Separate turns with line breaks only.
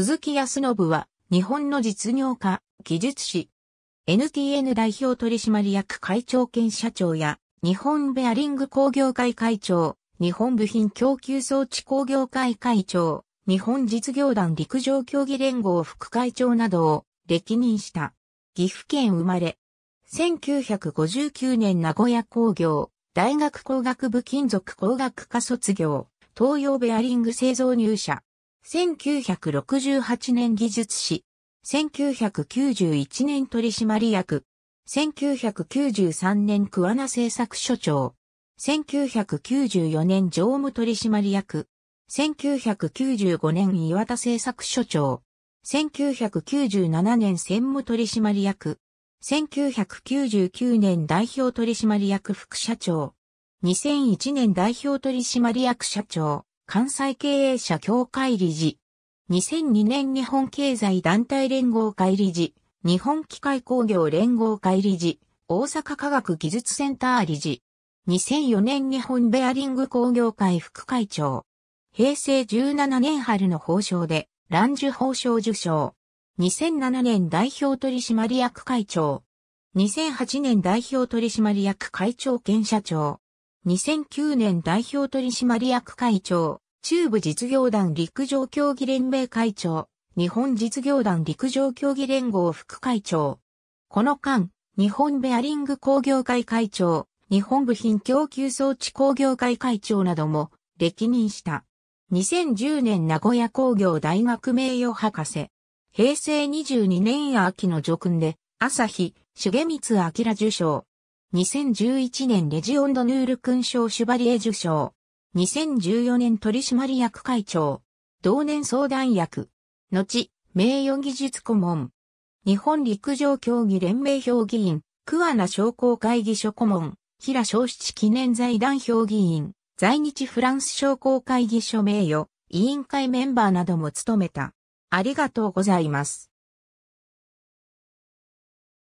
鈴木康信は、日本の実業家、技術士。NTN 代表取締役会長兼社長や、日本ベアリング工業会会長、日本部品供給装置工業会会長、日本実業団陸上競技連合副会長などを歴任した。岐阜県生まれ。1959年名古屋工業、大学工学部金属工学科卒業、東洋ベアリング製造入社。1968年技術士。1991年取締役。1993年桑名製作所長。1994年常務取締役。1995年岩田製作所長。1997年専務取締役。1999年代表取締役副社長。2001年代表取締役社長。関西経営者協会理事。2002年日本経済団体連合会理事。日本機械工業連合会理事。大阪科学技術センター理事。2004年日本ベアリング工業会副会長。平成17年春の報奨で、ランジュ報奨受賞。2007年代表取締役会長。2008年代表取締役会長兼社長。2009年代表取締役会長、中部実業団陸上競技連盟会長、日本実業団陸上競技連合副会長。この間、日本ベアリング工業会会長、日本部品供給装置工業会会長なども歴任した。2010年名古屋工業大学名誉博士。平成22年秋の叙勲で、朝日、重光明受賞。2011年レジオンドヌール勲章シュバリエ受賞。2014年取締役会長。同年相談役。後、名誉技術顧問。日本陸上競技連盟評議員。桑名商工会議所顧問。平正七記念財団評議員。在日フランス商工会議所名誉。委員会メンバーなども務めた。ありがとうございます。